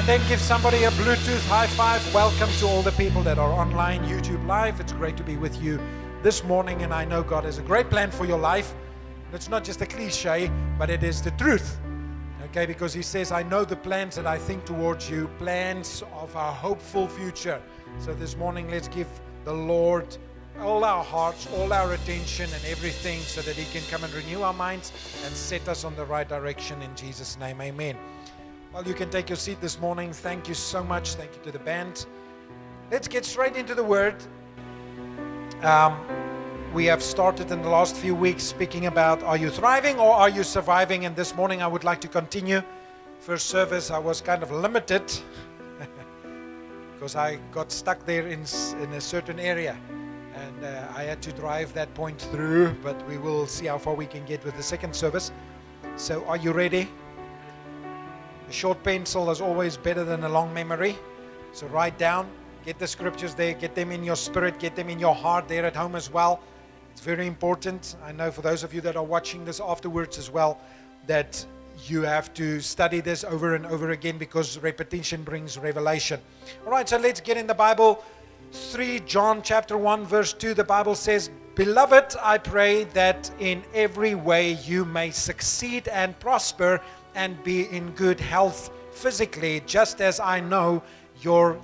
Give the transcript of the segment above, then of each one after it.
And then give somebody a Bluetooth high five. Welcome to all the people that are online, YouTube Live. It's great to be with you this morning, and I know God has a great plan for your life. It's not just a cliche, but it is the truth. Okay, because He says, I know the plans that I think towards you, plans of a hopeful future. So this morning, let's give the Lord all our hearts, all our attention, and everything so that He can come and renew our minds and set us on the right direction in Jesus' name. Amen. Well, you can take your seat this morning. Thank you so much. Thank you to the band. Let's get straight into the Word. Um, we have started in the last few weeks speaking about are you thriving or are you surviving? And this morning I would like to continue. First service, I was kind of limited because I got stuck there in, in a certain area and uh, I had to drive that point through, but we will see how far we can get with the second service. So, are you ready? A short pencil is always better than a long memory. So, write down, get the scriptures there, get them in your spirit, get them in your heart there at home as well. It's very important. I know for those of you that are watching this afterwards as well, that you have to study this over and over again because repetition brings revelation. All right, so let's get in the Bible. 3 John chapter 1 verse 2 the Bible says Beloved I pray that in every way you may succeed and prosper and be in good health physically just as I know your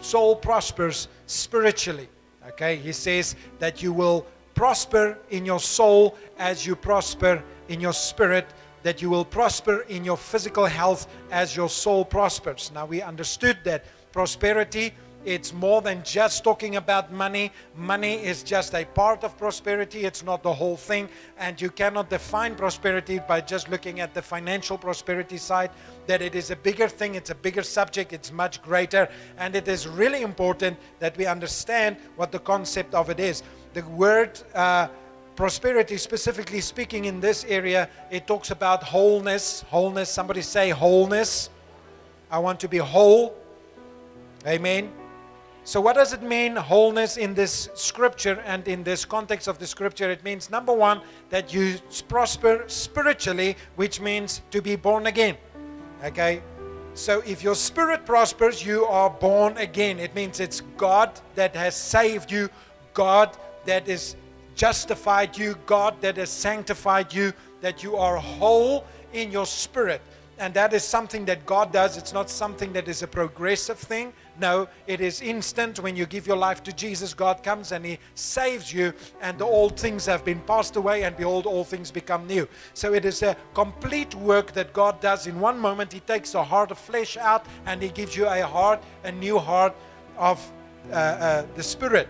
soul prospers spiritually. Okay he says that you will prosper in your soul as you prosper in your spirit that you will prosper in your physical health as your soul prospers. Now we understood that prosperity it's more than just talking about money. Money is just a part of prosperity, it's not the whole thing. And you cannot define prosperity by just looking at the financial prosperity side, that it is a bigger thing, it's a bigger subject, it's much greater. And it is really important that we understand what the concept of it is. The word, uh, prosperity, specifically speaking in this area, it talks about wholeness. Wholeness, somebody say wholeness. I want to be whole. Amen. So, what does it mean, wholeness, in this scripture and in this context of the scripture? It means, number one, that you prosper spiritually, which means to be born again. Okay? So, if your spirit prospers, you are born again. It means it's God that has saved you, God that has justified you, God that has sanctified you, that you are whole in your spirit. And that is something that God does. It's not something that is a progressive thing no, it is instant when you give your life to Jesus. God comes and He saves you, and the old things have been passed away, and behold, all things become new. So it is a complete work that God does. In one moment, He takes a heart of flesh out, and He gives you a heart, a new heart of uh, uh, the Spirit.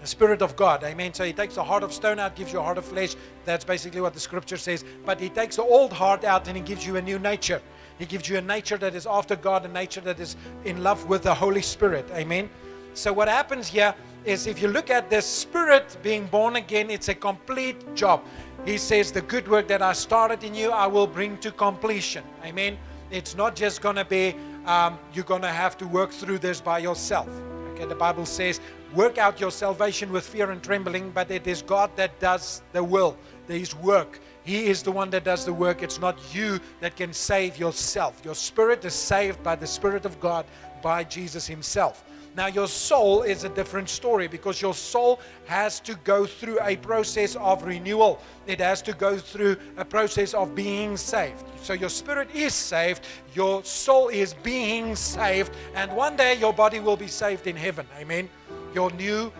The Spirit of God. Amen. So He takes the heart of stone out, gives you a heart of flesh. That's basically what the scripture says. But He takes the old heart out and He gives you a new nature. He gives you a nature that is after God, a nature that is in love with the Holy Spirit. Amen. So, what happens here is if you look at the Spirit being born again, it's a complete job. He says, The good work that I started in you, I will bring to completion. Amen. It's not just going to be, um, you're going to have to work through this by yourself. Okay, the Bible says, Work out your salvation with fear and trembling, but it is God that does the will, His work. He is the one that does the work. It's not you that can save yourself. Your spirit is saved by the Spirit of God, by Jesus Himself. Now, your soul is a different story because your soul has to go through a process of renewal. It has to go through a process of being saved. So, your spirit is saved, your soul is being saved, and one day your body will be saved in heaven. Amen. Your new,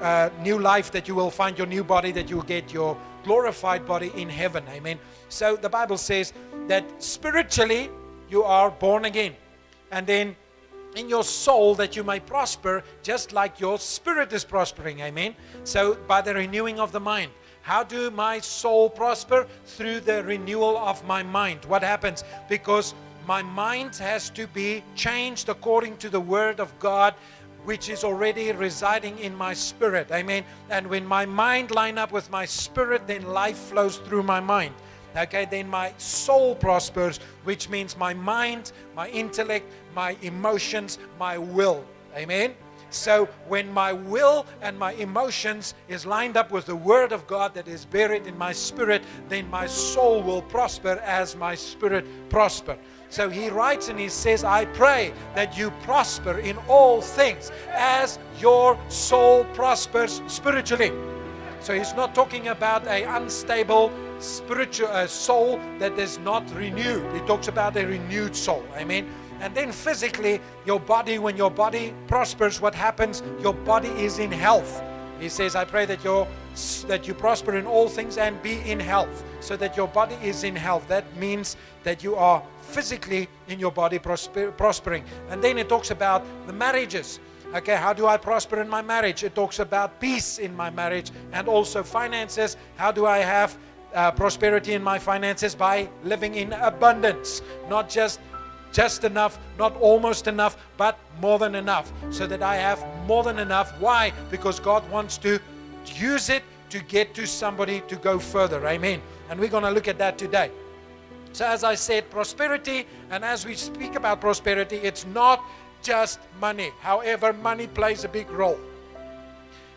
uh, new life that you will find, your new body that you will get, your glorified body in heaven. Amen. So the Bible says that spiritually you are born again. And then in your soul that you may prosper just like your spirit is prospering. Amen. So by the renewing of the mind. How do my soul prosper? Through the renewal of my mind. What happens? Because my mind has to be changed according to the word of God which is already residing in my spirit. Amen. And when my mind line up with my spirit, then life flows through my mind. Okay, then my soul prospers, which means my mind, my intellect, my emotions, my will. Amen. So when my will and my emotions is lined up with the word of God that is buried in my spirit, then my soul will prosper as my spirit prosper. So he writes and he says, I pray that you prosper in all things as your soul prospers spiritually. So he's not talking about a unstable spiritual uh, soul that is not renewed. He talks about a renewed soul. Amen. And then physically, your body, when your body prospers, what happens? Your body is in health. He says, I pray that your that you prosper in all things and be in health, so that your body is in health. That means that you are physically in your body prosper, prospering. And then it talks about the marriages. Okay, how do I prosper in my marriage? It talks about peace in my marriage and also finances. How do I have uh, prosperity in my finances? By living in abundance, not just just enough, not almost enough, but more than enough, so that I have more than enough. Why? Because God wants to use it to get to somebody to go further. Amen. And we're going to look at that today. So, as I said, prosperity, and as we speak about prosperity, it's not just money. However, money plays a big role.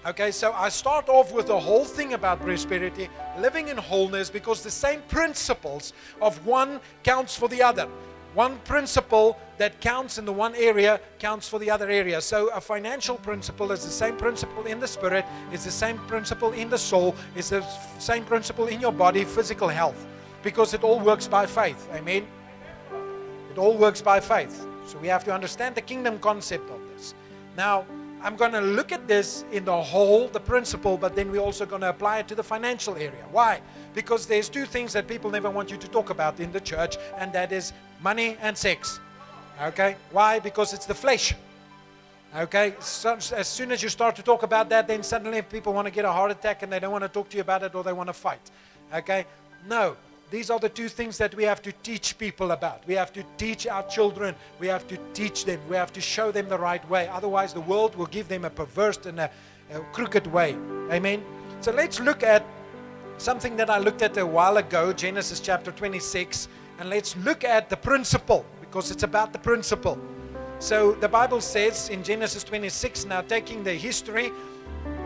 Okay, so I start off with the whole thing about prosperity, living in wholeness, because the same principles of one counts for the other. One principle that counts in the one area counts for the other area. So a financial principle is the same principle in the spirit, is the same principle in the soul, is the same principle in your body, physical health because it all works by faith. Amen. It all works by faith. So we have to understand the kingdom concept of this. Now, I'm going to look at this in the whole, the principle, but then we're also going to apply it to the financial area. Why? Because there's two things that people never want you to talk about in the church, and that is money and sex. Okay? Why? Because it's the flesh. Okay? So, as soon as you start to talk about that, then suddenly people want to get a heart attack and they don't want to talk to you about it or they want to fight. Okay? No. These are the two things that we have to teach people about. We have to teach our children. We have to teach them. We have to show them the right way. Otherwise, the world will give them a perverse and a, a crooked way. Amen. So let's look at something that I looked at a while ago, Genesis chapter 26, and let's look at the principle because it's about the principle. So the Bible says in Genesis 26, now taking the history,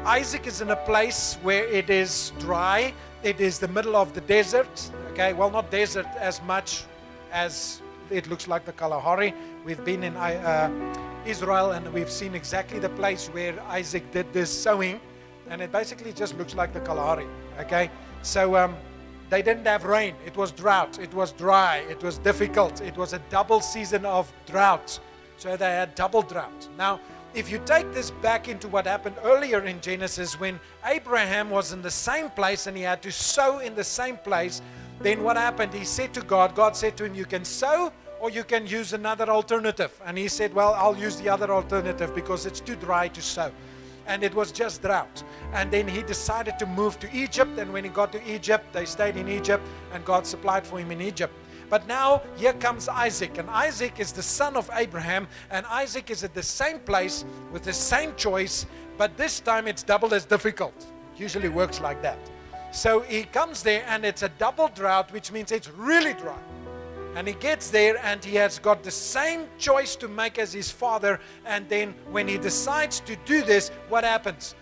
Isaac is in a place where it is dry, it is the middle of the desert. Okay, well, not desert as much as it looks like the Kalahari. We've been in uh, Israel and we've seen exactly the place where Isaac did this sowing, and it basically just looks like the Kalahari. Okay, so um, they didn't have rain. It was drought. It was dry. It was difficult. It was a double season of drought. So they had double drought. Now, if you take this back into what happened earlier in Genesis when Abraham was in the same place and he had to sow in the same place, then what happened? He said to God, God said to him, You can sow or you can use another alternative. And he said, Well, I'll use the other alternative because it's too dry to sow. And it was just drought. And then he decided to move to Egypt. And when he got to Egypt, they stayed in Egypt and God supplied for him in Egypt. But now here comes Isaac, and Isaac is the son of Abraham, and Isaac is at the same place with the same choice, but this time it's double as difficult. Usually works like that. So he comes there and it's a double drought, which means it's really dry. And he gets there and he has got the same choice to make as his father. And then when he decides to do this, what happens?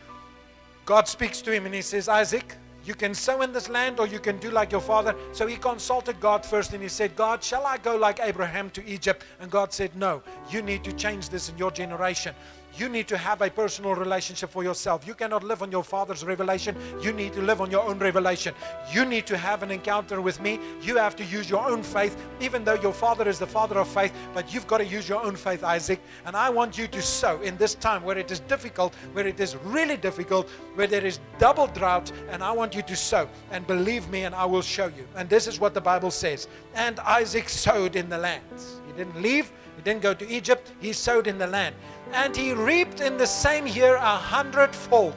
God speaks to him and he says, Isaac, you can sow in this land or you can do like your father. So he consulted God first and he said, God, shall I go like Abraham to Egypt? And God said, No, you need to change this in your generation. You need to have a personal relationship for yourself. You cannot live on your father's revelation. You need to live on your own revelation. You need to have an encounter with me. You have to use your own faith, even though your father is the father of faith, but you've got to use your own faith, Isaac. And I want you to sow in this time where it is difficult, where it is really difficult, where there is double drought, and I want you to sow. And believe me, and I will show you. And this is what the Bible says. And Isaac sowed in the land. He didn't leave, he didn't go to Egypt, he sowed in the land and he reaped in the same year a hundredfold.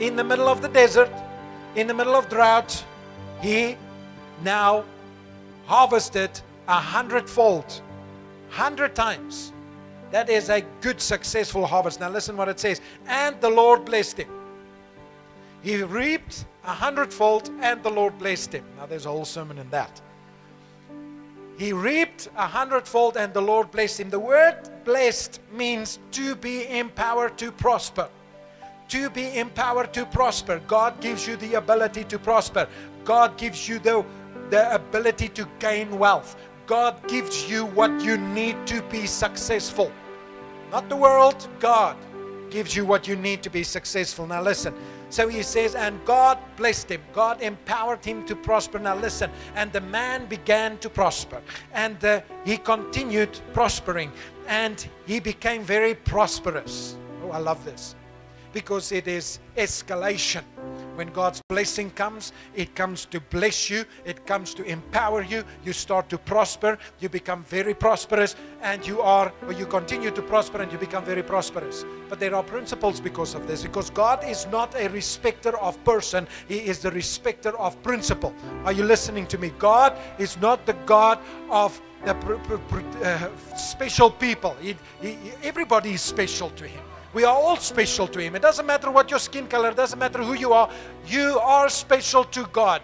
In the middle of the desert, in the middle of drought, he now harvested a hundredfold, hundred times. That is a good, successful harvest. Now, listen what it says. And the Lord blessed him. He reaped a hundredfold, and the Lord blessed him. Now, there's a whole sermon in that. He reaped a hundredfold and the Lord blessed him. The word blessed means to be empowered to prosper. To be empowered to prosper. God gives you the ability to prosper. God gives you the, the ability to gain wealth. God gives you what you need to be successful. Not the world, God gives you what you need to be successful. Now, listen. So he says, and God blessed him. God empowered him to prosper. Now, listen. And the man began to prosper. And uh, he continued prospering. And he became very prosperous. Oh, I love this. Because it is escalation. When God's blessing comes, it comes to bless you, it comes to empower you. You start to prosper, you become very prosperous, and you are, or you continue to prosper and you become very prosperous. But there are principles because of this, because God is not a respecter of person, He is the respecter of principle. Are you listening to me? God is not the God of the uh, special people. He, he, everybody is special to Him. We are all special to Him. It doesn't matter what your skin color, it doesn't matter who you are. You are special to God.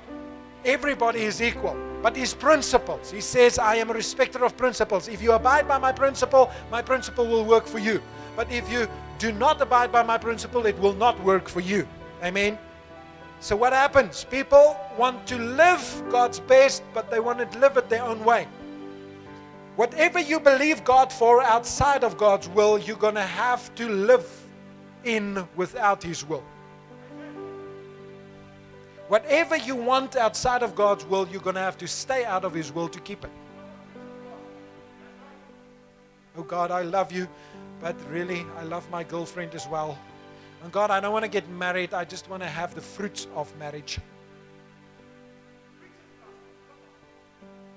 Everybody is equal. But His principles, He says, I am a respecter of principles. If you abide by my principle, my principle will work for you. But if you do not abide by my principle, it will not work for you. Amen. So, what happens? People want to live God's best, but they want to live it their own way. Whatever you believe God for outside of God's will, you're going to have to live in without His will. Whatever you want outside of God's will, you're going to have to stay out of His will to keep it. Oh God, I love you, but really, I love my girlfriend as well. And God, I don't want to get married. I just want to have the fruits of marriage.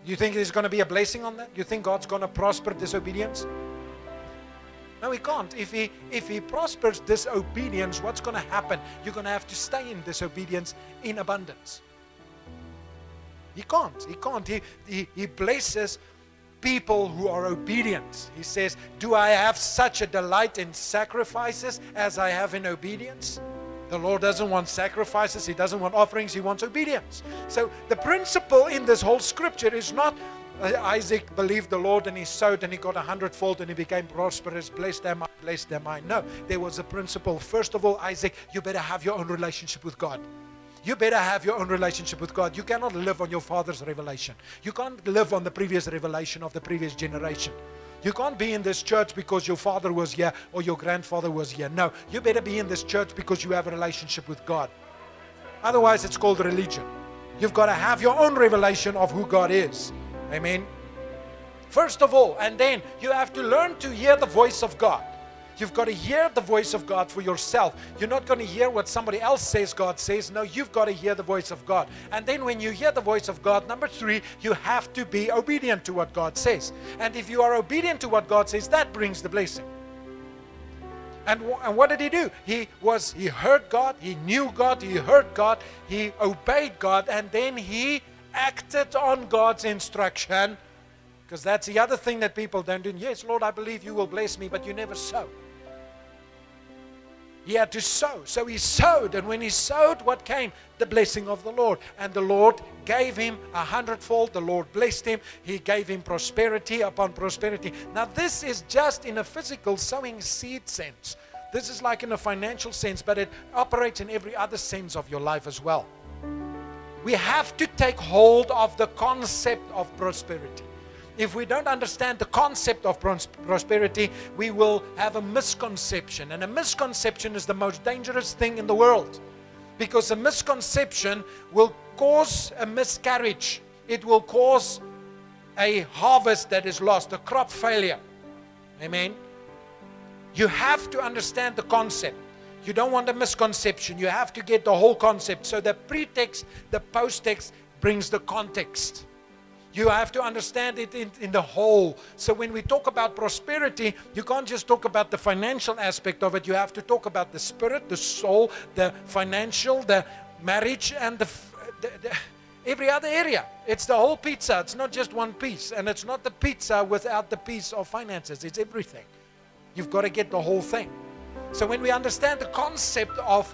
You think there's going to be a blessing on that? You think God's going to prosper disobedience? No, he can't. If he if he prospers disobedience, what's going to happen? You're going to have to stay in disobedience in abundance. He can't. He can't. He, he, he blesses people who are obedient. He says, Do I have such a delight in sacrifices as I have in obedience? The Lord doesn't want sacrifices, He doesn't want offerings, He wants obedience. So the principle in this whole scripture is not uh, Isaac believed the Lord and he sowed and he got a hundredfold and he became prosperous. Blessed am I, blessed am I. No, there was a principle. First of all, Isaac, you better have your own relationship with God. You better have your own relationship with God. You cannot live on your father's revelation. You can't live on the previous revelation of the previous generation. You can't be in this church because your father was here or your grandfather was here. No, you better be in this church because you have a relationship with God. Otherwise, it's called religion. You've got to have your own revelation of who God is. Amen. First of all, and then you have to learn to hear the voice of God. You've got to hear the voice of God for yourself. You're not going to hear what somebody else says God says. No, you've got to hear the voice of God. And then when you hear the voice of God, number three, you have to be obedient to what God says. And if you are obedient to what God says, that brings the blessing. And, and what did he do? He was he heard God, he knew God, he heard God, he obeyed God, and then he acted on God's instruction. Because that's the other thing that people don't do. Yes, Lord, I believe you will bless me, but you never sow. He had to sow. So he sowed. And when he sowed, what came? The blessing of the Lord. And the Lord gave him a hundredfold. The Lord blessed him. He gave him prosperity upon prosperity. Now, this is just in a physical sowing seed sense. This is like in a financial sense, but it operates in every other sense of your life as well. We have to take hold of the concept of prosperity. If we don't understand the concept of prosperity, we will have a misconception. And a misconception is the most dangerous thing in the world because a misconception will cause a miscarriage, it will cause a harvest that is lost, a crop failure. Amen. You have to understand the concept. You don't want a misconception. You have to get the whole concept. So the pretext, the posttext brings the context. You have to understand it in, in, the whole. So when we talk about prosperity, you can't just talk about the financial aspect of it. You have to talk about the spirit, the soul, the financial, the marriage, and the, the, the every other area. It's the whole pizza. It's not just one piece. And it's not the pizza without the piece of finances. It's everything. You've got to get the whole thing. So when we understand the concept of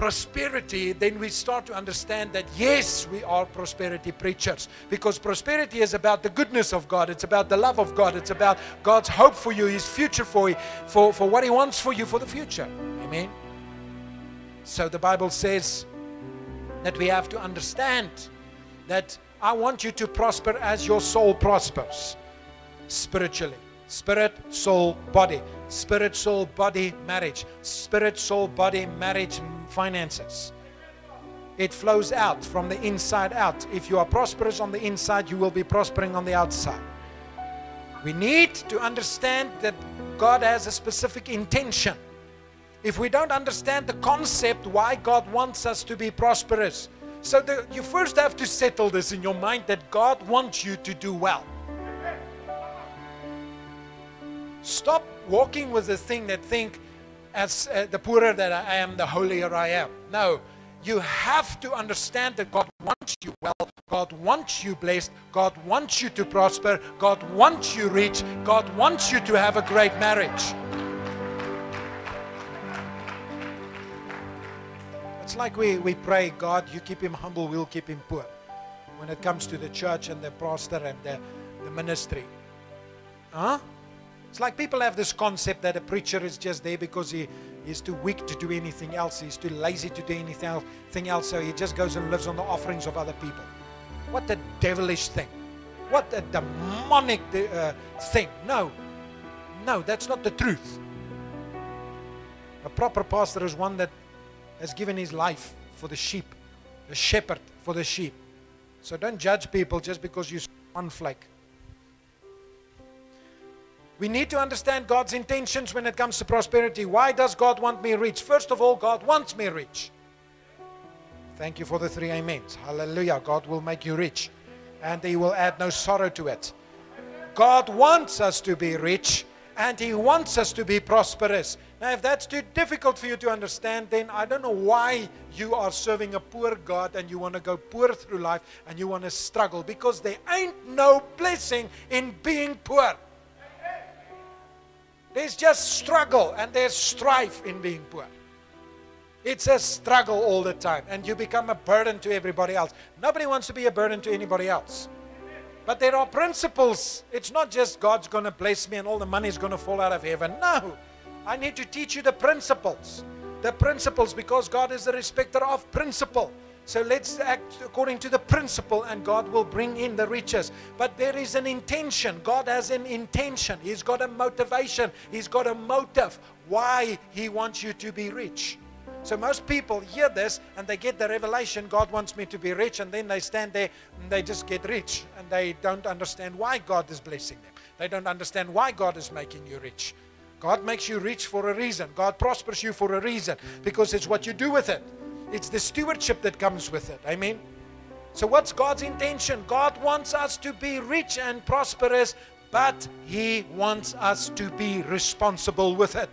prosperity, then we start to understand that yes, we are prosperity preachers because prosperity is about the goodness of God, it's about the love of God, it's about God's hope for you, His future for you, for, for what He wants for you for the future. Amen. So the Bible says that we have to understand that I want you to prosper as your soul prospers spiritually. Spirit, soul, body. Spirit, soul, body, marriage. Spirit, soul, body, marriage, finances. It flows out from the inside out. If you are prosperous on the inside, you will be prospering on the outside. We need to understand that God has a specific intention. If we don't understand the concept why God wants us to be prosperous, so the, you first have to settle this in your mind that God wants you to do well. Stop walking with the thing that think, as uh, the poorer that I am, the holier I am. No, you have to understand that God wants you well. God wants you blessed. God wants you to prosper. God wants you rich. God wants you to have a great marriage. It's like we, we pray, God, you keep him humble, we'll keep him poor. When it comes to the church and the pastor and the, the ministry. Huh? It's like people have this concept that a preacher is just there because he is too weak to do anything else. He's too lazy to do anything else. So he just goes and lives on the offerings of other people. What a devilish thing. What a demonic uh, thing. No, no, that's not the truth. A proper pastor is one that has given his life for the sheep, a shepherd for the sheep. So don't judge people just because you one flake. We need to understand God's intentions when it comes to prosperity. Why does God want me rich? First of all, God wants me rich. Thank you for the three amens. Hallelujah. God will make you rich and He will add no sorrow to it. God wants us to be rich and He wants us to be prosperous. Now, if that's too difficult for you to understand, then I don't know why you are serving a poor God and you want to go poor through life and you want to struggle because there ain't no blessing in being poor. There's just struggle and there's strife in being poor. It's a struggle all the time, and you become a burden to everybody else. Nobody wants to be a burden to anybody else. But there are principles. It's not just God's going to bless me and all the money is going to fall out of heaven. No. I need to teach you the principles. The principles because God is the respecter of principle. So let's act according to the principle, and God will bring in the riches. But there is an intention. God has an intention. He's got a motivation. He's got a motive why He wants you to be rich. So most people hear this and they get the revelation God wants me to be rich, and then they stand there and they just get rich and they don't understand why God is blessing them. They don't understand why God is making you rich. God makes you rich for a reason. God prospers you for a reason because it's what you do with it. It's the stewardship that comes with it. I mean, So, what's God's intention? God wants us to be rich and prosperous, but He wants us to be responsible with it.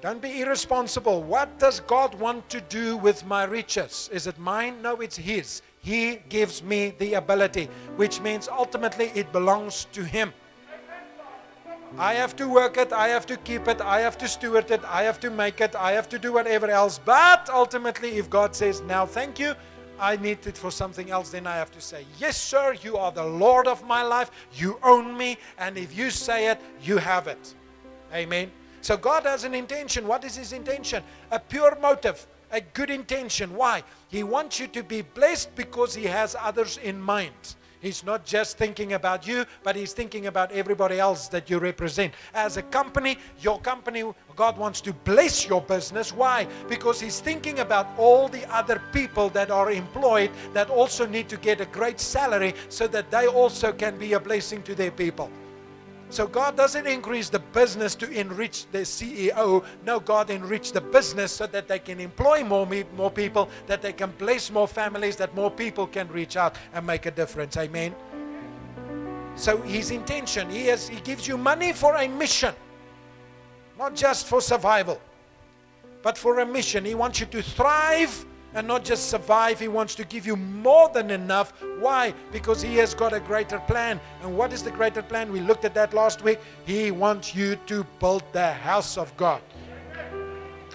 Don't be irresponsible. What does God want to do with my riches? Is it mine? No, it's His. He gives me the ability, which means ultimately it belongs to Him. I have to work it, I have to keep it, I have to steward it, I have to make it, I have to do whatever else. But ultimately, if God says, now thank you, I need it for something else, then I have to say, Yes, sir, you are the Lord of my life, you own me, and if you say it, you have it. Amen. So God has an intention. What is His intention? A pure motive, a good intention. Why? He wants you to be blessed because He has others in mind. He's not just thinking about you, but He's thinking about everybody else that you represent. As a company, your company, God wants to bless your business. Why? Because He's thinking about all the other people that are employed that also need to get a great salary so that they also can be a blessing to their people. So God doesn't increase the business to enrich the CEO. No, God enrich the business so that they can employ more, more people, that they can bless more families, that more people can reach out and make a difference. Amen. So his intention, he, has, he gives you money for a mission, not just for survival, but for a mission. He wants you to thrive and not just survive. He wants to give you more than enough. Why? Because He has got a greater plan. And what is the greater plan? We looked at that last week. He wants you to build the house of God.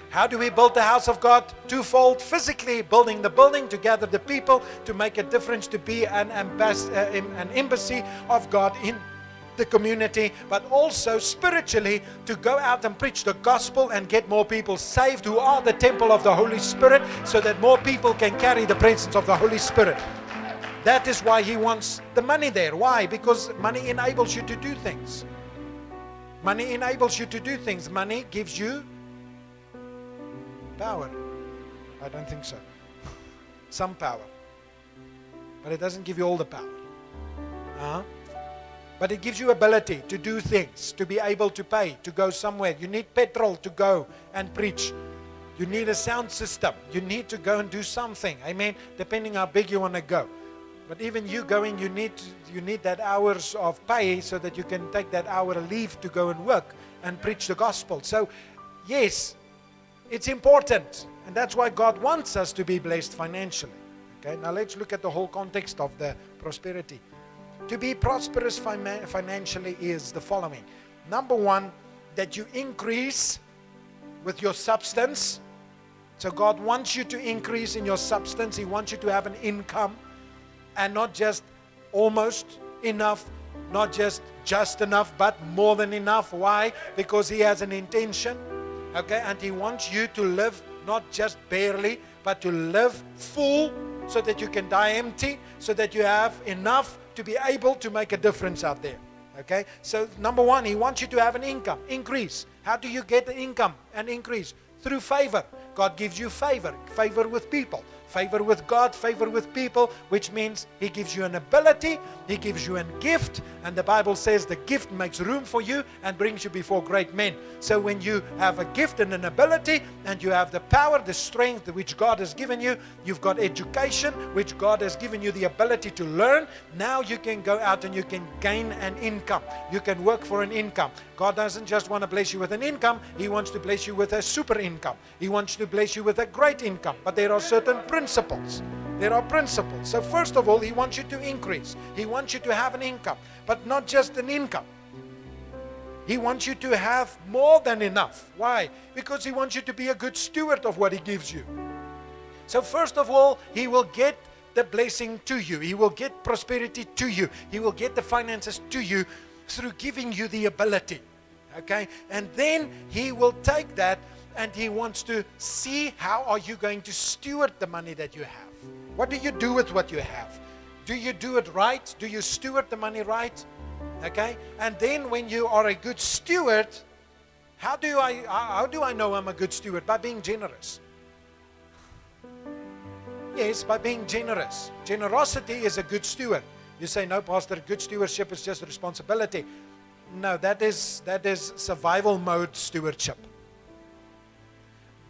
How do we build the house of God? Twofold physically, building the building to gather the people, to make a difference, to be an, ambass- uh, an embassy of God in the community, but also spiritually to go out and preach the gospel and get more people saved who are the temple of the Holy Spirit so that more people can carry the presence of the Holy Spirit. That is why he wants the money there. Why? Because money enables you to do things. Money enables you to do things. Money gives you power. I don't think so. Some power. But it doesn't give you all the power. Uh-huh. But it gives you ability to do things, to be able to pay, to go somewhere. You need petrol to go and preach. You need a sound system. You need to go and do something. Amen. Depending how big you want to go. But even you going, you need you need that hours of pay so that you can take that hour leave to go and work and preach the gospel. So, yes, it's important, and that's why God wants us to be blessed financially. Okay. Now let's look at the whole context of the prosperity. To be prosperous financially is the following number one, that you increase with your substance. So, God wants you to increase in your substance, He wants you to have an income and not just almost enough, not just just enough, but more than enough. Why? Because He has an intention, okay, and He wants you to live not just barely, but to live full so that you can die empty, so that you have enough to be able to make a difference out there. Okay? So, number one, He wants you to have an income, increase. How do you get the income and increase? Through favor. God gives you favor, favor with people favor with God, favor with people, which means He gives you an ability, He gives you a gift, and the Bible says the gift makes room for you and brings you before great men. So when you have a gift and an ability, and you have the power, the strength which God has given you, you've got education which God has given you the ability to learn, now you can go out and you can gain an income. You can work for an income. God doesn't just want to bless you with an income, He wants to bless you with a super income. He wants to bless you with a great income. But there are certain principles. There are principles. So, first of all, He wants you to increase, He wants you to have an income, but not just an income. He wants you to have more than enough. Why? Because He wants you to be a good steward of what He gives you. So, first of all, He will get the blessing to you, He will get prosperity to you, He will get the finances to you through giving you the ability. Okay? And then He will take that and he wants to see how are you going to steward the money that you have. What do you do with what you have? Do you do it right? Do you steward the money right? Okay? And then when you are a good steward, how do I how do I know I'm a good steward? By being generous. Yes, by being generous. Generosity is a good steward. You say, no, Pastor, good stewardship is just responsibility. No, that is that is survival mode stewardship.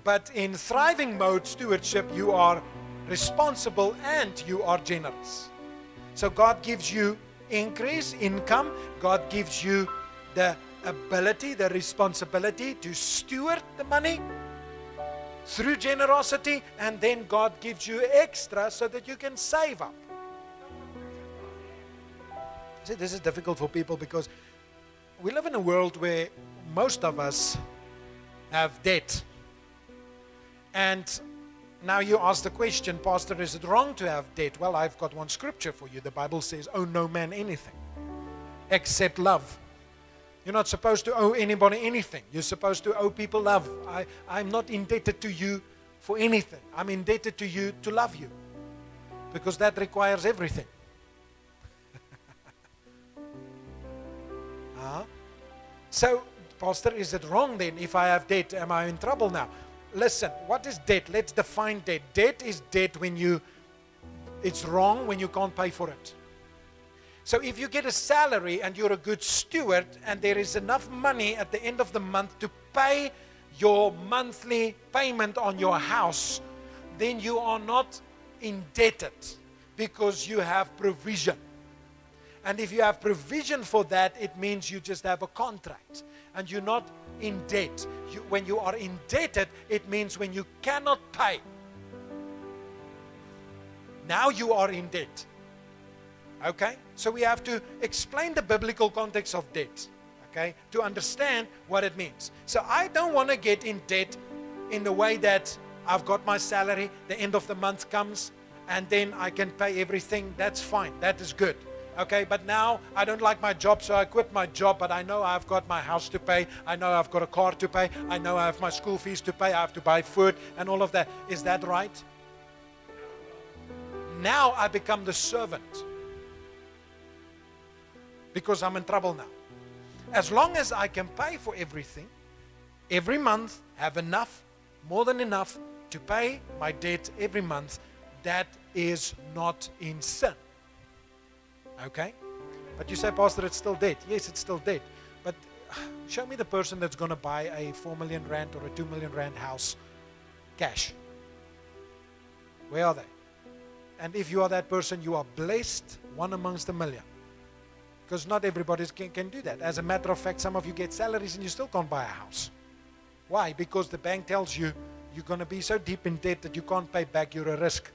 But in thriving mode stewardship, you are responsible and you are generous. So God gives you increase, income. God gives you the ability, the responsibility to steward the money through generosity, and then God gives you extra so that you can save up. See, this is difficult for people because we live in a world where most of us have debt. And now you ask the question, Pastor, is it wrong to have debt? Well, I've got one scripture for you. The Bible says, Owe no man anything except love. You're not supposed to owe anybody anything. You're supposed to owe people love. I, I'm not indebted to you for anything. I'm indebted to you to love you because that requires everything. uh-huh. So, Pastor, is it wrong then if I have debt? Am I in trouble now? Listen, what is debt? Let's define debt. Debt is debt when you, it's wrong when you can't pay for it. So if you get a salary and you're a good steward and there is enough money at the end of the month to pay your monthly payment on your house, then you are not indebted because you have provision. And if you have provision for that, it means you just have a contract and you're not in debt. You, when you are indebted, it means when you cannot pay. Now you are in debt. Okay? So we have to explain the biblical context of debt. Okay? To understand what it means. So I don't want to get in debt in the way that I've got my salary, the end of the month comes, and then I can pay everything. That's fine. That is good. Okay, but now I don't like my job, so I quit my job. But I know I've got my house to pay. I know I've got a car to pay. I know I have my school fees to pay. I have to buy food and all of that. Is that right? Now I become the servant because I'm in trouble now. As long as I can pay for everything, every month, have enough, more than enough to pay my debt every month, that is not in sin. Okay? But you say, Pastor, it's still debt. Yes, it's still debt. But show me the person that's going to buy a 4 million rand or a 2 million rand house cash. Where are they? And if you are that person, you are blessed, one amongst a million. Because not everybody can, can do that. As a matter of fact, some of you get salaries and you still can't buy a house. Why? Because the bank tells you you're going to be so deep in debt that you can't pay back, you're a risk.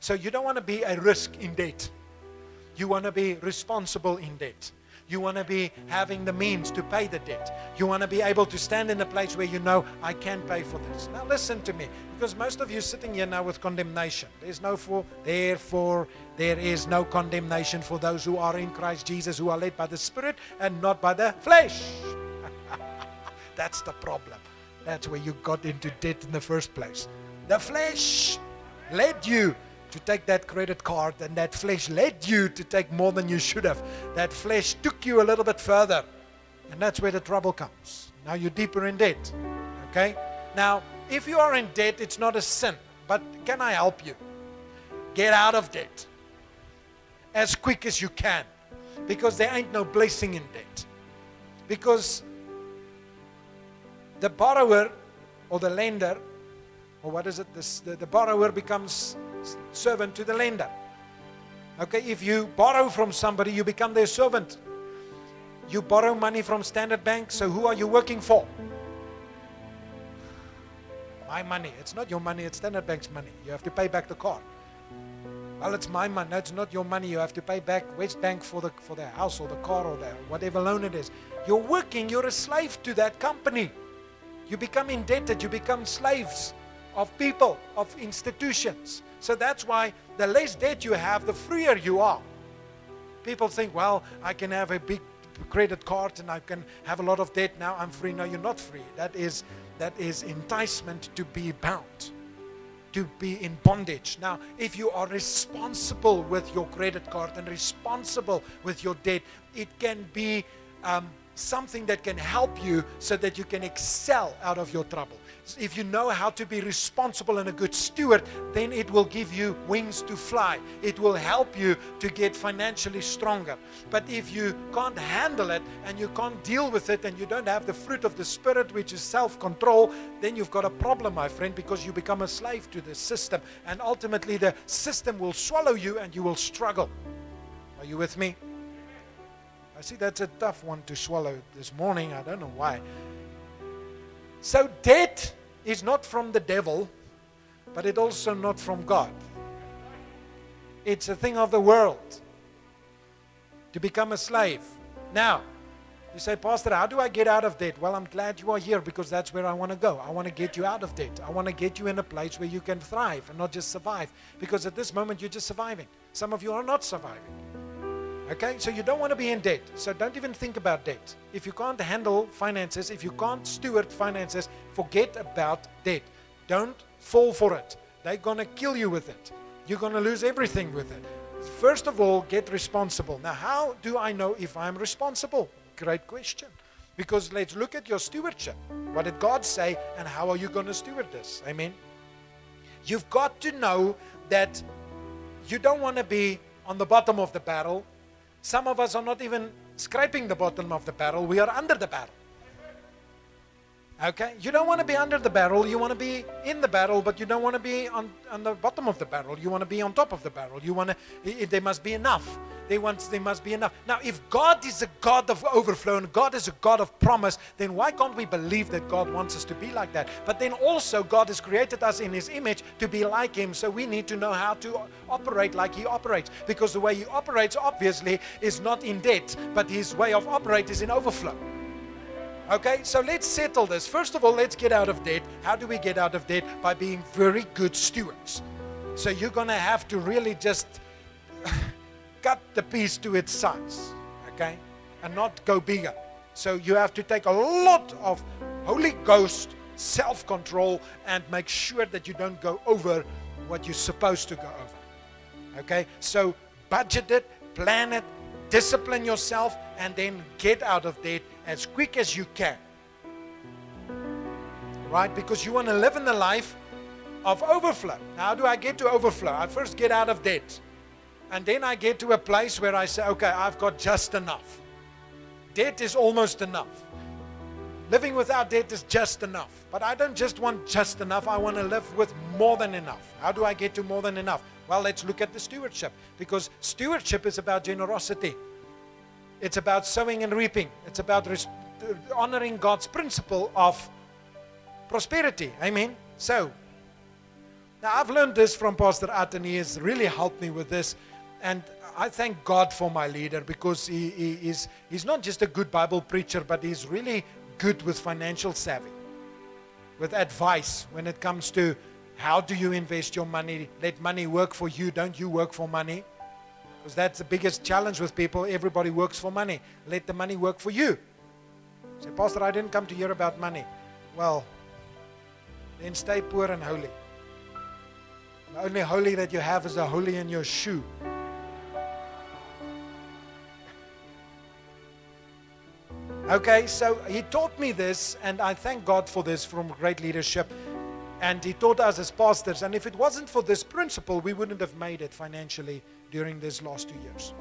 So you don't want to be a risk in debt. You want to be responsible in debt. You want to be having the means to pay the debt. You want to be able to stand in a place where you know, I can pay for this. Now, listen to me, because most of you sitting here now with condemnation. There's no for, therefore, there is no condemnation for those who are in Christ Jesus, who are led by the Spirit and not by the flesh. That's the problem. That's where you got into debt in the first place. The flesh led you to take that credit card, and that flesh led you to take more than you should have. That flesh took you a little bit further. And that's where the trouble comes. Now you're deeper in debt. Okay? Now, if you are in debt, it's not a sin. But can I help you? Get out of debt as quick as you can. Because there ain't no blessing in debt. Because the borrower or the lender, or what is it? This, the, the borrower becomes servant to the lender. Okay, if you borrow from somebody, you become their servant. You borrow money from Standard Bank, so who are you working for? My money. It's not your money, it's Standard Bank's money. You have to pay back the car. Well, it's my money. No, it's not your money. You have to pay back WesBank for the for the house or the car or the whatever loan it is. You're working, you're a slave to that company. You become indebted, you become slaves of people, of institutions. So that's why the less debt you have, the freer you are. People think, well, I can have a big credit card and I can have a lot of debt now. I'm free. No, you're not free. That is that is enticement to be bound, to be in bondage. Now, if you are responsible with your credit card and responsible with your debt, it can be um, something that can help you so that you can excel out of your trouble if you know how to be responsible and a good steward, then it will give you wings to fly. It will help you to get financially stronger. But if you can't handle it and you can't deal with it and you don't have the fruit of the Spirit, which is self control, then you've got a problem, my friend, because you become a slave to the system. And ultimately, the system will swallow you and you will struggle. Are you with me? I see that's a tough one to swallow this morning. I don't know why. So, debt is not from the devil, but it also not from God. It's a thing of the world to become a slave. Now, you say, Pastor, how do I get out of debt? Well, I'm glad you are here because that's where I want to go. I want to get you out of debt. I want to get you in a place where you can thrive and not just survive. Because at this moment, you're just surviving. Some of you are not surviving. Okay, so you don't want to be in debt. So don't even think about debt. If you can't handle finances, if you can't steward finances, forget about debt. Don't fall for it. They're going to kill you with it. You're going to lose everything with it. First of all, get responsible. Now, how do I know if I'm responsible? Great question. Because let's look at your stewardship. What did God say, and how are you going to steward this? Amen. You've got to know that you don't want to be on the bottom of the barrel some of us are not even scraping the bottom of the barrel, we are under the barrel. Okay? You don't want to be under the barrel, you want to be in the barrel, but you don't want to be on, on the bottom of the barrel. You want to be on top of the barrel. You want to, there must be enough. They want, there must be enough. Now, if God is a God of overflow and God is a God of promise, then why can't we believe that God wants us to be like that? But then also, God has created us in His image to be like Him. So we need to know how to operate like He operates. Because the way He operates, obviously, is not in debt, but His way of operate is in overflow. Okay, so let's settle this. First of all, let's get out of debt. How do we get out of debt? By being very good stewards. So you're going to have to really just cut the piece to its size, okay, and not go bigger. So you have to take a lot of Holy Ghost self control and make sure that you don't go over what you're supposed to go over. Okay? So budget it, plan it, discipline yourself, and then get out of debt as quick as you can. Right? Because you want to live in the life of overflow. How do I get to overflow? I first get out of debt. And then I get to a place where I say, okay, I've got just enough. Debt is almost enough. Living without debt is just enough. But I don't just want just enough, I want to live with more than enough. How do I get to more than enough? Well, let's look at the stewardship because stewardship is about generosity. It's about sowing and reaping. It's about honoring God's principle of prosperity. Amen. So, now I've learned this from Pastor At, and he has really helped me with this. And I thank God for my leader because he, he is he's not just a good Bible preacher, but he's really good with financial savvy, with advice when it comes to how do you invest your money. Let money work for you. Don't you work for money? Because that's the biggest challenge with people. Everybody works for money. Let the money work for you. Say, Pastor, I didn't come to hear about money. Well, then stay poor and holy. The only holy that you have is the holy in your shoe. Okay, so he taught me this, and I thank God for this from great leadership. And he taught us as pastors. And if it wasn't for this principle, we wouldn't have made it financially during these last two years.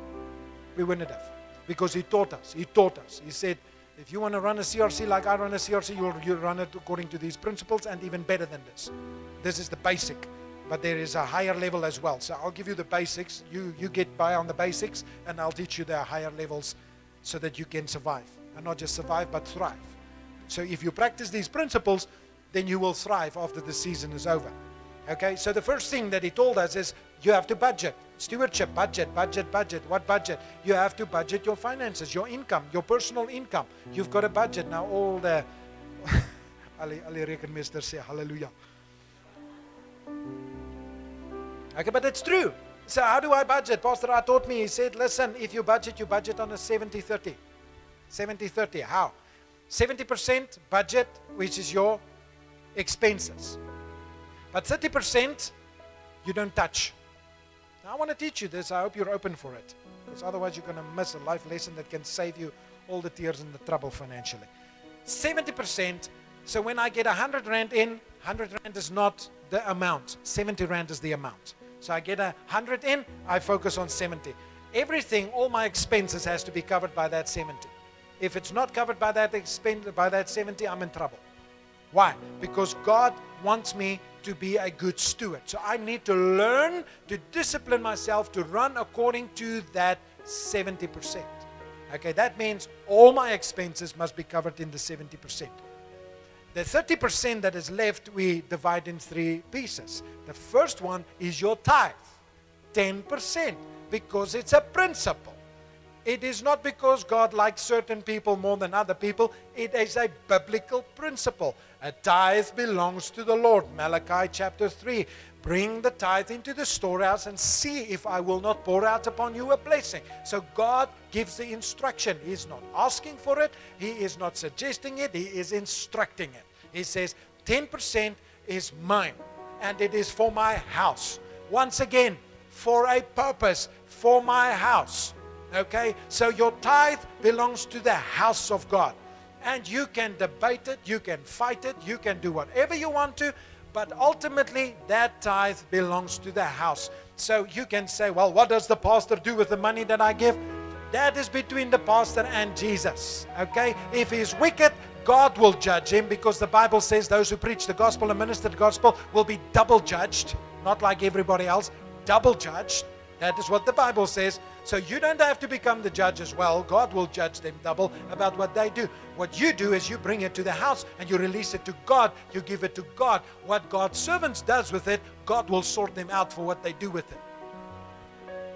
We wouldn't have. Because he taught us. He taught us. He said, if you want to run a CRC like I run a CRC, you'll, you'll run it according to these principles and even better than this. This is the basic. But there is a higher level as well. So I'll give you the basics. You, you get by on the basics, and I'll teach you the higher levels so that you can survive and not just survive but thrive. So if you practice these principles, then you will thrive after the season is over. Okay, so the first thing that he told us is you have to budget. Stewardship, budget, budget, budget. What budget? You have to budget your finances, your income, your personal income. You've got a budget. Now, all the. Ali, Ali rekenmeester say hallelujah. Okay, but it's true. So, how do I budget? Pastor I taught me, he said, listen, if you budget, you budget on a 70 30. 70 30. How? 70% budget, which is your expenses. But 30% you don't touch. Now, I want to teach you this. I hope you're open for it. Because otherwise, you're going to miss a life lesson that can save you all the tears and the trouble financially. 70%. So when I get 100 Rand in, 100 Rand is not the amount, 70 Rand is the amount. So I get a 100 in, I focus on 70. Everything, all my expenses has to be covered by that 70. If it's not covered by that expense, by that 70, I'm in trouble. Why? Because God wants me to be a good steward. So I need to learn to discipline myself to run according to that 70%. Okay, that means all my expenses must be covered in the 70%. The 30% that is left, we divide in three pieces. The first one is your tithe, 10%, because it's a principle. It is not because God likes certain people more than other people. It is a biblical principle. A tithe belongs to the Lord. Malachi chapter 3. Bring the tithe into the storehouse and see if I will not pour out upon you a blessing. So God gives the instruction. He is not asking for it, He is not suggesting it, He is instructing it. He says, 10% is mine, and it is for my house. Once again, for a purpose, for my house. Okay? So your tithe belongs to the house of God. And you can debate it, you can fight it, you can do whatever you want to, but ultimately that tithe belongs to the house. So you can say, well, what does the pastor do with the money that I give? That is between the pastor and Jesus. Okay? If he's wicked, God will judge him because the Bible says those who preach the gospel and minister the gospel will be double judged, not like everybody else, double judged. That is what the Bible says. So you don't have to become the judge as well. God will judge them double about what they do. What you do is you bring it to the house and you release it to God. You give it to God. What God's servants does with it, God will sort them out for what they do with it.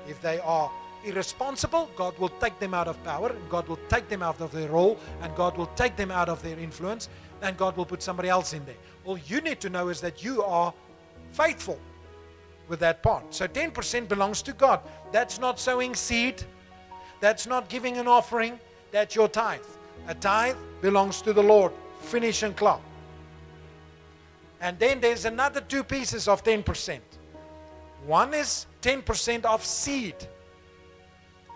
If they are irresponsible, God will take them out of power, and God will take them out of their role, and God will take them out of their influence, and God will put somebody else in there. All you need to know is that you are faithful. With that part. So 10% belongs to God. That's not sowing seed. That's not giving an offering. That's your tithe. A tithe belongs to the Lord. Finish and club. And then there's another two pieces of 10%. One is 10% of seed.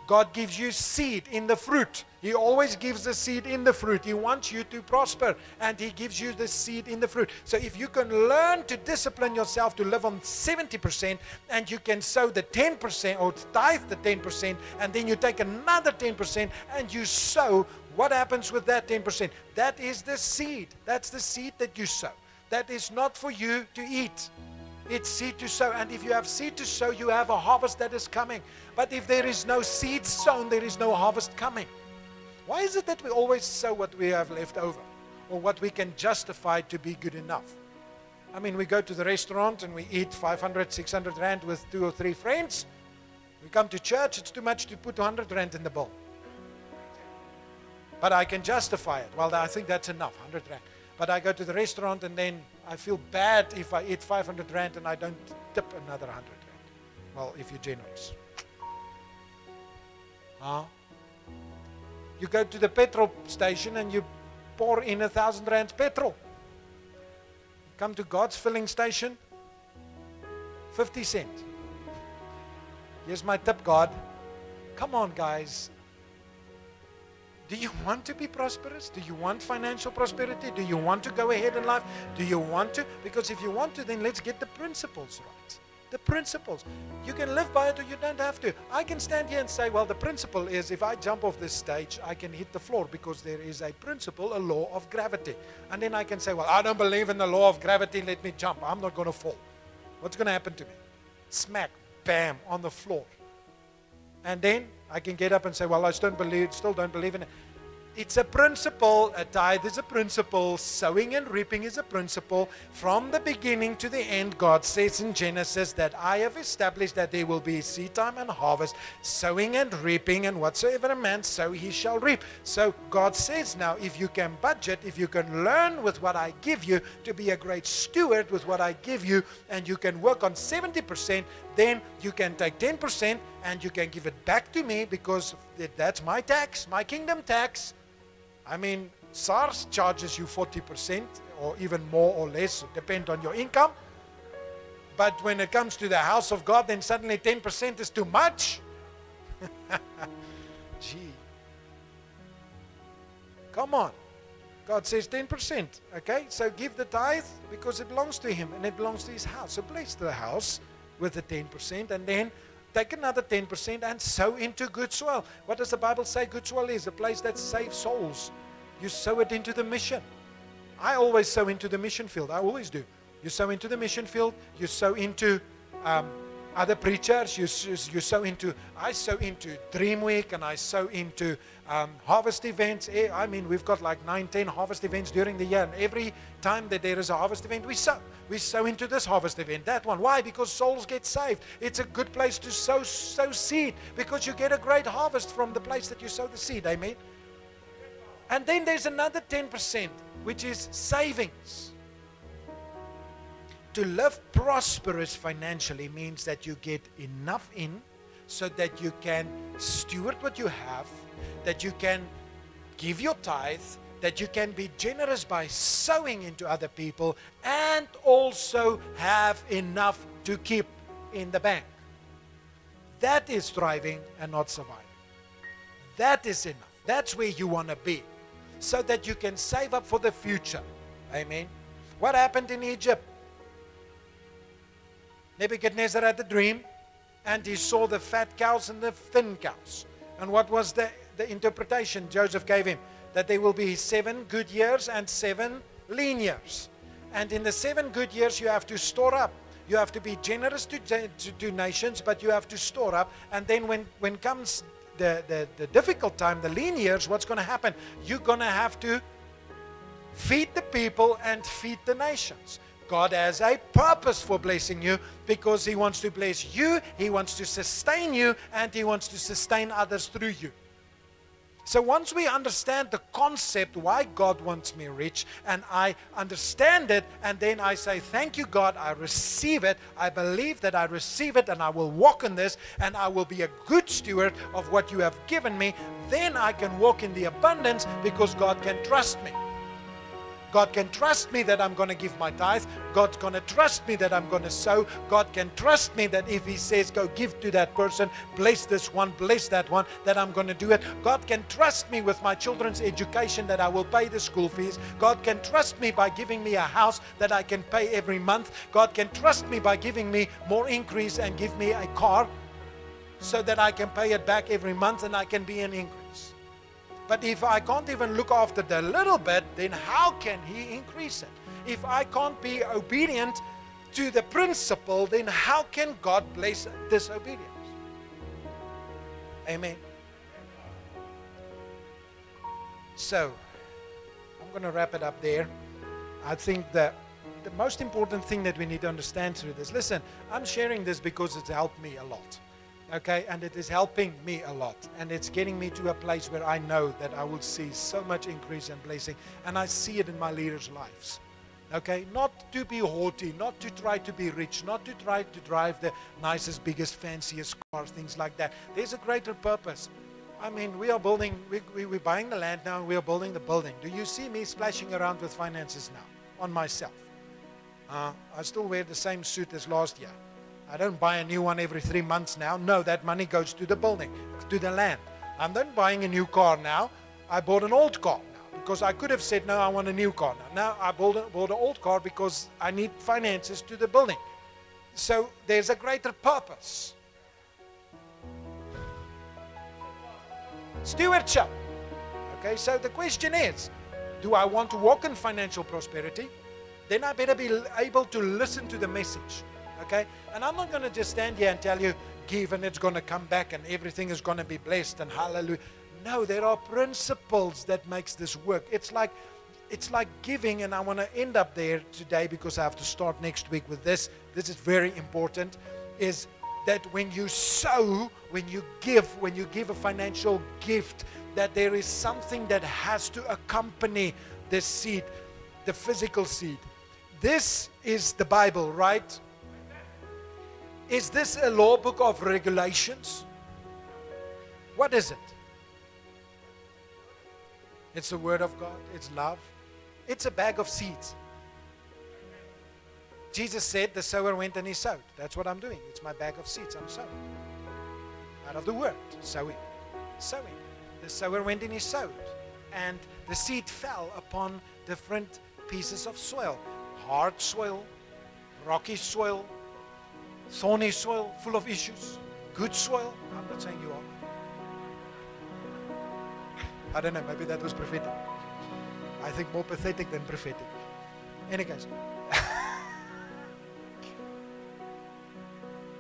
God gives you seed in the fruit. He always gives the seed in the fruit. He wants you to prosper and He gives you the seed in the fruit. So if you can learn to discipline yourself to live on 70% and you can sow the 10% or tithe the 10% and then you take another 10% and you sow, what happens with that 10%? That is the seed. That's the seed that you sow. That is not for you to eat. It's seed to sow. And if you have seed to sow, you have a harvest that is coming. But if there is no seed sown, there is no harvest coming. Why is it that we always sow what we have left over or what we can justify to be good enough? I mean, we go to the restaurant and we eat 500, 600 rand with two or three friends. We come to church, it's too much to put 100 rand in the bowl. But I can justify it. Well, I think that's enough, 100 rand. But I go to the restaurant and then I feel bad if I eat 500 rand and I don't tip another 100 rand. Well, if you're generous. Huh? You go to the petrol station and you pour in a thousand rands petrol. Come to God's filling station, 50 cent. Here's my tip, God. Come on, guys. Do you want to be prosperous? Do you want financial prosperity? Do you want to go ahead in life? Do you want to? Because if you want to, then let's get the principles right. The principles. You can live by it or you don't have to. I can stand here and say, well, the principle is if I jump off this stage, I can hit the floor because there is a principle, a law of gravity. And then I can say, well, I don't believe in the law of gravity. Let me jump. I'm not going to fall. What's going to happen to me? Smack, bam, on the floor. And then I can get up and say, well, I still, don't believe, still don't believe in it. It's a principle. A tithe is a principle. Sowing and reaping is a principle. From the beginning to the end, God says in Genesis that I have established that there will be seed time and harvest, sowing and reaping, and whatsoever a man sow, he shall reap. So God says now, if you can budget, if you can learn with what I give you to be a great steward with what I give you, and you can work on 70%, then you can take 10% and you can give it back to me because that's my tax, my kingdom tax. I mean, SARS charges you 40% or even more or less, depend on your income. But when it comes to the house of God, then suddenly 10% is too much. Gee. Come on. God says 10%. Okay? So give the tithe because it belongs to Him and it belongs to His house. So bless the house with the 10% and then take another 10% and sow into good soil. What does the Bible say good soil is? A place that saves souls. You sow it into the mission. I always sow into the mission field. I always do. You sow into the mission field. You sow into um, other preachers. You, you sow into, I sow into Dream Week and I sow into um, harvest events. Eh, I mean, we've got like nine, ten harvest events during the year. And every time that there is a harvest event, we sow. We sow into this harvest event, that one. Why? Because souls get saved. It's a good place to sow, sow seed because you get a great harvest from the place that you sow the seed. Amen. And then there's another 10%, which is savings. To live prosperous financially means that you get enough in so that you can steward what you have, that you can give your tithe, that you can be generous by sowing into other people, and also have enough to keep in the bank. That is thriving and not surviving. That is enough. That's where you want to be so that you can save up for the future. Amen. What happened in Egypt? Nebuchadnezzar had a dream and he saw the fat cows and the thin cows. And what was the, the interpretation Joseph gave him? That there will be seven good years and seven lean years. And in the seven good years, you have to store up. You have to be generous to, to, to nations, but you have to store up. And then when, when comes the, the, the difficult time, the lean years, what's going to happen? You're going to have to feed the people and feed the nations. God has a purpose for blessing you because He wants to bless you, He wants to sustain you, and He wants to sustain others through you. So once we understand the concept why God wants me rich, and I understand it, and then I say, Thank you, God, I receive it. I believe that I receive it, and I will walk in this, and I will be a good steward of what you have given me, then I can walk in the abundance because God can trust me. God can trust me that I'm going to give my tithe. God's going to trust me that I'm going to sow. God can trust me that if He says, go give to that person, bless this one, bless that one, that I'm going to do it. God can trust me with my children's education that I will pay the school fees. God can trust me by giving me a house that I can pay every month. God can trust me by giving me more increase and give me a car so that I can pay it back every month and I can be an increase. But if I can't even look after the little bit, then how can He increase it? If I can't be obedient to the principle, then how can God bless disobedience? Amen. So, I'm going to wrap it up there. I think that the most important thing that we need to understand through this listen, I'm sharing this because it's helped me a lot okay and it is helping me a lot. And it's getting me to a place where i know that i will see so much increase and blessing. And i see it in my leaders lives. Okay not to be haughty not to try to be rich not to try to drive the nicest biggest fanciest cars things like that. There's a greater purpose. I mean we are building we, we, we're buying the land now we are building the building. Do you see me splashing around with finances now on myself? Uh, i still wear the same suit as last year I don't buy a new one every three months now. No, that money goes to the building, to the land. I'm not buying a new car now. I bought an old car now because I could have said, no, I want a new car now. Now I bought, a, bought an old car because I need finances to the building. So there's a greater purpose. Stewardship. Okay, so the question is do I want to walk in financial prosperity? Then I better be able to listen to the message. Okay? And I'm not going to just stand here and tell you, give and it's going to come back and everything is going to be blessed and hallelujah. No, there are principles that makes this work. It's like it's like giving, and I want to end up there today because I have to start next week with this. This is very important. Is that when you sow, when you give, when you give a financial gift, that there is something that has to accompany the seed, the physical seed. This is the Bible, right? Is this a law book of regulations? What is it? It's the Word of God, it's love, it's a bag of seeds. Jesus said, The sower went and he sowed. That's what I'm doing. It's my bag of seeds. I'm sowing. Out of the Word, sowing. Sowing. The sower went and he sowed. And the seed fell upon different pieces of soil hard soil, rocky soil, thorny soil, full of issues, good soil. I'm not saying you are. I don't know, maybe that was prophetic. I think more pathetic than prophetic. Any case.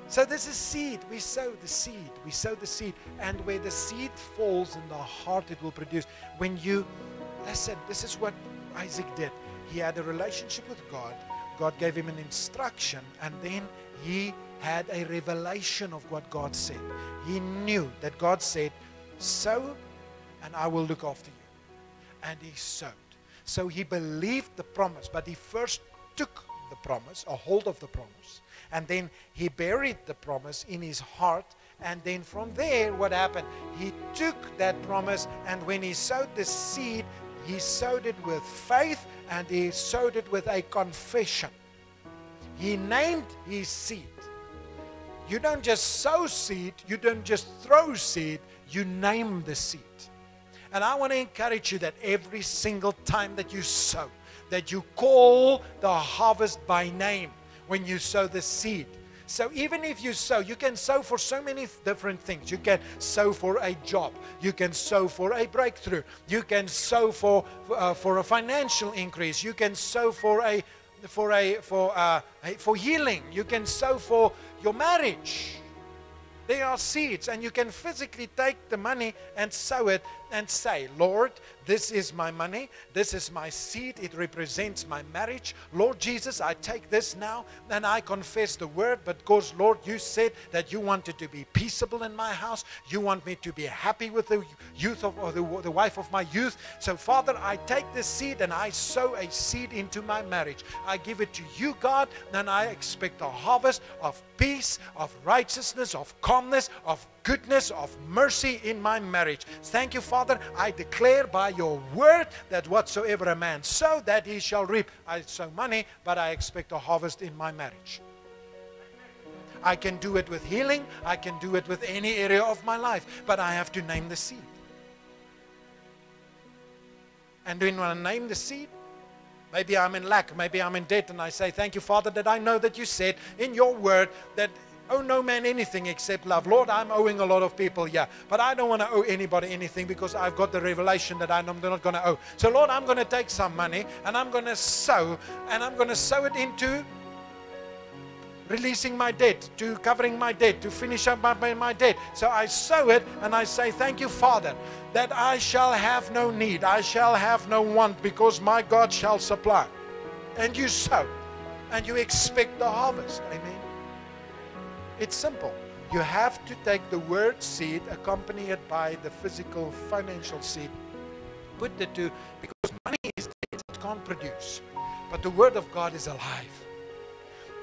so this is seed. We sow the seed. We sow the seed. And where the seed falls in the heart, it will produce. When you listen, this is what Isaac did. He had a relationship with God. God gave him an instruction, and then he had a revelation of what God said. He knew that God said, Sow, and I will look after you. And he sowed. So he believed the promise, but he first took the promise, a hold of the promise, and then he buried the promise in his heart. And then from there, what happened? He took that promise, and when he sowed the seed, he sowed it with faith and he sowed it with a confession. He named his seed. You don't just sow seed, you don't just throw seed, you name the seed. And I want to encourage you that every single time that you sow, that you call the harvest by name when you sow the seed. So even if you sow, you can sow for so many different things. You can sow for a job. You can sow for a breakthrough. You can sow for uh, for a financial increase. You can sow for a for a for uh, for healing. You can sow for your marriage. They are seeds, and you can physically take the money and sow it and say, Lord, this is my money. This is my seed. It represents my marriage. Lord Jesus, I take this now and I confess the word. But because, Lord, you said that you wanted to be peaceable in my house. You want me to be happy with the youth of, or the, the wife of my youth. So, Father, I take this seed and I sow a seed into my marriage. I give it to you, God, and I expect a harvest of peace, of righteousness, of calmness, of goodness, of mercy in my marriage. Thank you, Father. I declare by your word that whatsoever a man sow, that he shall reap. I sow money, but I expect a harvest in my marriage. I can do it with healing. I can do it with any area of my life, but I have to name the seed. And when I want to name the seed, maybe I'm in lack, maybe I'm in debt, and I say, Thank you, Father, that I know that you said in your word that owe no man anything except love. Lord, I'm owing a lot of people, yeah, but I don't want to owe anybody anything because I've got the revelation that I'm not going to owe. So, Lord, I'm going to take some money and I'm going to sow, and I'm going to sow it into releasing my debt, to covering my debt, to finish up my, my debt. So I sow it and I say, Thank you, Father, that I shall have no need, I shall have no want, because my God shall supply. And you sow, and you expect the harvest. Amen. It's simple. You have to take the word seed, accompany it by the physical financial seed, put the two, because money is dead, it can't produce. But the word of God is alive.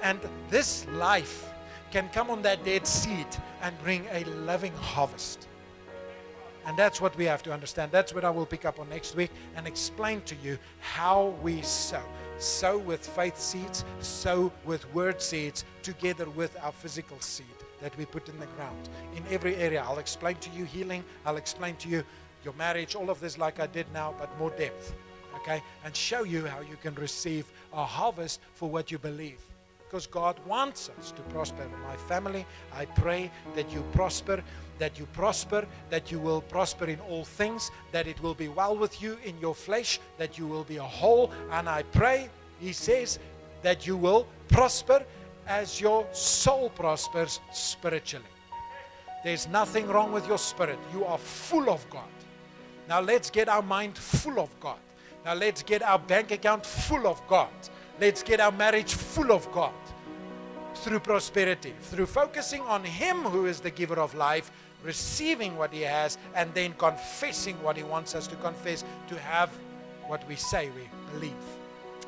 And this life can come on that dead seed and bring a loving harvest. And that's what we have to understand. That's what I will pick up on next week and explain to you how we sow. Sow with faith seeds, sow with word seeds, together with our physical seed that we put in the ground. In every area, I'll explain to you healing, I'll explain to you your marriage, all of this like I did now, but more depth. Okay? And show you how you can receive a harvest for what you believe because God wants us to prosper. My family, I pray that you prosper, that you prosper, that you will prosper in all things, that it will be well with you in your flesh, that you will be a whole. And I pray, He says, that you will prosper as your soul prospers spiritually. There's nothing wrong with your spirit. You are full of God. Now let's get our mind full of God. Now let's get our bank account full of God. Let's get our marriage full of God through prosperity, through focusing on Him who is the giver of life, receiving what He has, and then confessing what He wants us to confess to have what we say we believe.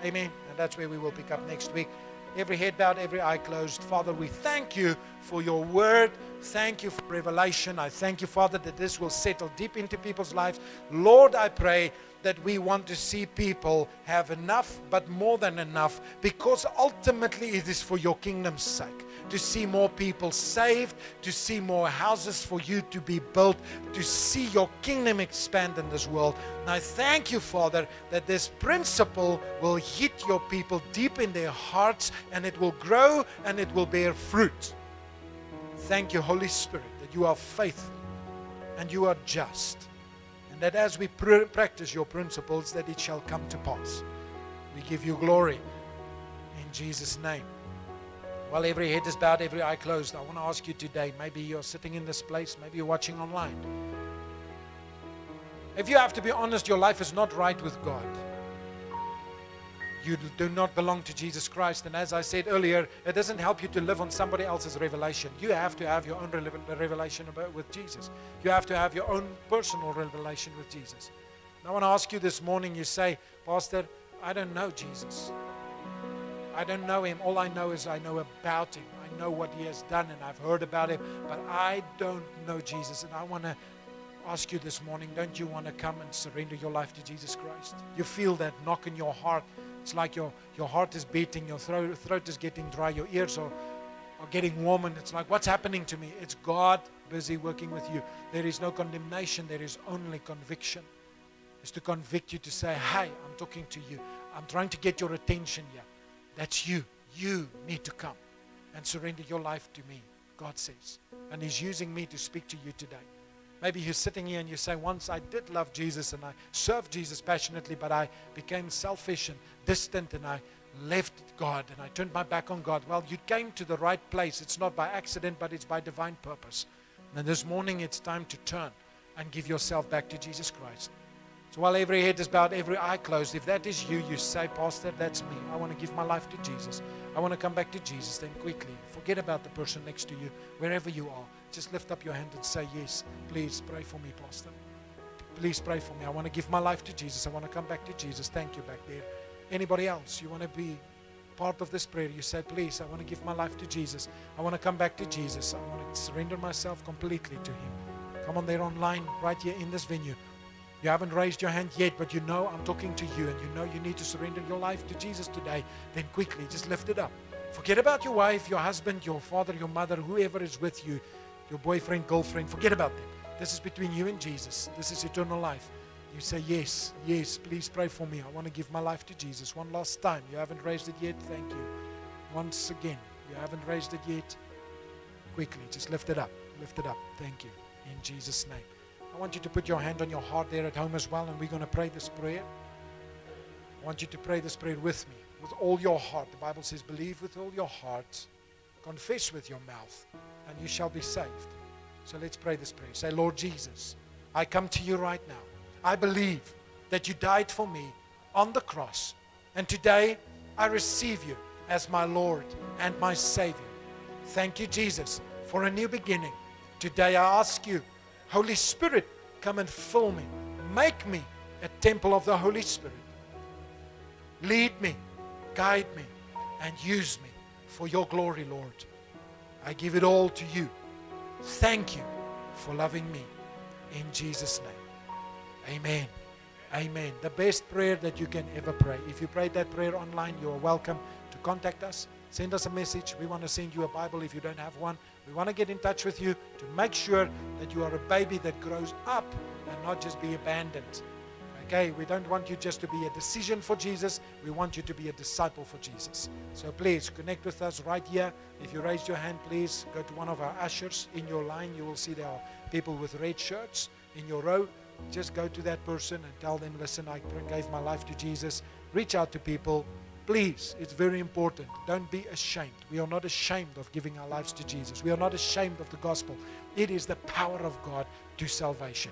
Amen. And that's where we will pick up next week. Every head bowed, every eye closed. Father, we thank you for your word. Thank you for revelation. I thank you, Father, that this will settle deep into people's lives. Lord, I pray that we want to see people have enough, but more than enough, because ultimately it is for your kingdom's sake. To see more people saved, to see more houses for you to be built, to see your kingdom expand in this world. And I thank you, Father, that this principle will hit your people deep in their hearts and it will grow and it will bear fruit. Thank you, Holy Spirit, that you are faithful and you are just that as we pr- practice your principles, that it shall come to pass. We give you glory in Jesus' name. While every head is bowed, every eye closed, I want to ask you today maybe you're sitting in this place, maybe you're watching online. If you have to be honest, your life is not right with God you do not belong to Jesus Christ. And as I said earlier, it doesn't help you to live on somebody else's revelation. You have to have your own revelation about, with Jesus. You have to have your own personal revelation with Jesus. And I want to ask you this morning you say, Pastor, I don't know Jesus. I don't know him. All I know is I know about him. I know what he has done and I've heard about him, but I don't know Jesus. And I want to ask you this morning don't you want to come and surrender your life to Jesus Christ? You feel that knock in your heart it's like your, your heart is beating, your throat, throat is getting dry, your ears are, are getting warm, and it's like, what's happening to me? It's God busy working with you. There is no condemnation, there is only conviction. It's to convict you to say, Hey, I'm talking to you. I'm trying to get your attention here. That's you. You need to come and surrender your life to me, God says. And He's using me to speak to you today. Maybe you're sitting here and you say, Once I did love Jesus and I served Jesus passionately, but I became selfish and distant and I left God and I turned my back on God. Well, you came to the right place. It's not by accident, but it's by divine purpose. And this morning it's time to turn and give yourself back to Jesus Christ. So while every head is bowed, every eye closed, if that is you, you say, Pastor, that's me. I want to give my life to Jesus. I want to come back to Jesus. Then quickly, forget about the person next to you, wherever you are. Just lift up your hand and say, Yes, please pray for me, Pastor. Please pray for me. I want to give my life to Jesus. I want to come back to Jesus. Thank you back there. Anybody else? You want to be part of this prayer? You say, Please, I want to give my life to Jesus. I want to come back to Jesus. I want to surrender myself completely to Him. Come on there online, right here in this venue. You haven't raised your hand yet, but you know I'm talking to you and you know you need to surrender your life to Jesus today. Then quickly, just lift it up. Forget about your wife, your husband, your father, your mother, whoever is with you, your boyfriend, girlfriend. Forget about them. This is between you and Jesus. This is eternal life. You say, Yes, yes, please pray for me. I want to give my life to Jesus. One last time. You haven't raised it yet. Thank you. Once again, you haven't raised it yet. Quickly, just lift it up. Lift it up. Thank you. In Jesus' name. I want you to put your hand on your heart there at home as well, and we're going to pray this prayer. I want you to pray this prayer with me, with all your heart. The Bible says, Believe with all your heart, confess with your mouth, and you shall be saved. So let's pray this prayer. Say, Lord Jesus, I come to you right now. I believe that you died for me on the cross, and today I receive you as my Lord and my Savior. Thank you, Jesus, for a new beginning. Today I ask you Holy Spirit, come and fill me. Make me a temple of the Holy Spirit. Lead me, guide me, and use me for your glory, Lord. I give it all to you. Thank you for loving me. In Jesus' name. Amen. Amen. The best prayer that you can ever pray. If you prayed that prayer online, you are welcome to contact us. Send us a message. We want to send you a Bible if you don't have one. We want to get in touch with you to make sure that you are a baby that grows up and not just be abandoned. Okay, we don't want you just to be a decision for Jesus. We want you to be a disciple for Jesus. So please connect with us right here. If you raise your hand, please go to one of our ushers in your line. You will see there are people with red shirts in your row. Just go to that person and tell them, listen, I gave my life to Jesus. Reach out to people. Please, it's very important. Don't be ashamed. We are not ashamed of giving our lives to Jesus. We are not ashamed of the gospel. It is the power of God to salvation.